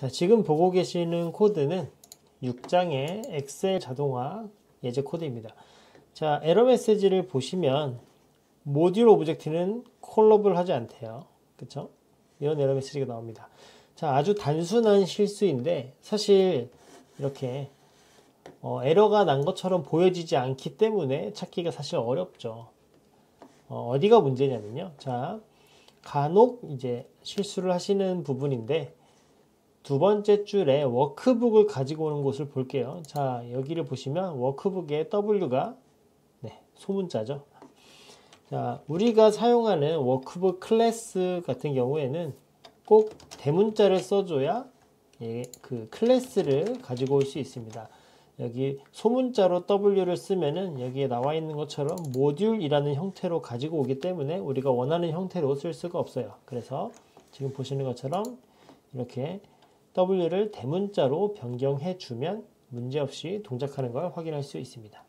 자, 지금 보고 계시는 코드는 6장의 엑셀 자동화 예제 코드입니다. 자, 에러 메시지를 보시면 module object는 callable 하지 않대요. 그쵸? 이런 에러 메시지가 나옵니다. 자, 아주 단순한 실수인데 사실 이렇게 어, 에러가 난 것처럼 보여지지 않기 때문에 찾기가 사실 어렵죠. 어디가 문제냐면요. 자, 간혹 이제 실수를 하시는 부분인데 두 번째 줄에 workbook을 가지고 오는 곳을 볼게요. 자, 여기를 보시면 workbook에 W가 네, 소문자죠. 자, 우리가 사용하는 워크북 클래스 같은 경우에는 꼭 대문자를 써줘야 예, 그 클래스를 가지고 올 수 있습니다. 여기 소문자로 W를 쓰면은 여기에 나와 있는 것처럼 모듈이라는 형태로 가지고 오기 때문에 우리가 원하는 형태로 쓸 수가 없어요. 그래서 지금 보시는 것처럼 이렇게 W를 대문자로 변경해 주면 문제없이 동작하는 걸 확인할 수 있습니다.